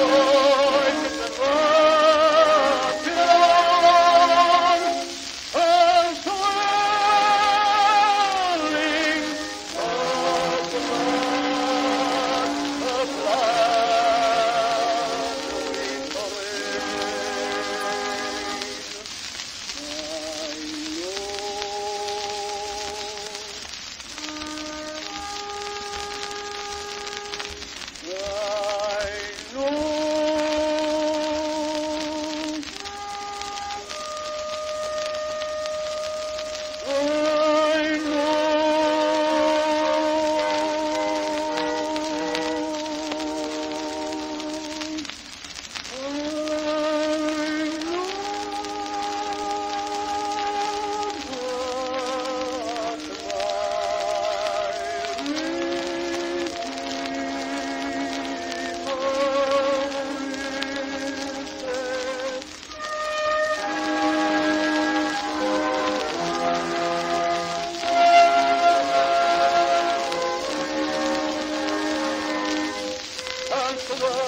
Oh. before